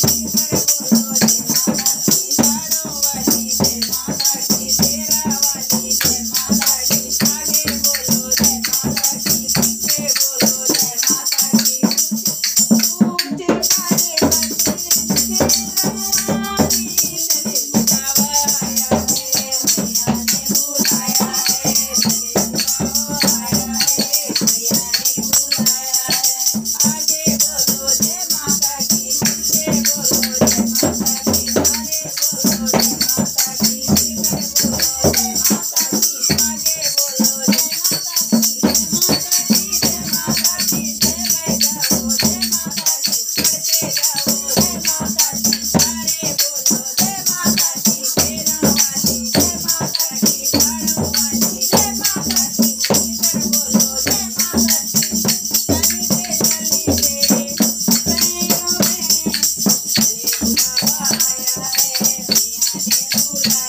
Thank you. フフフフ。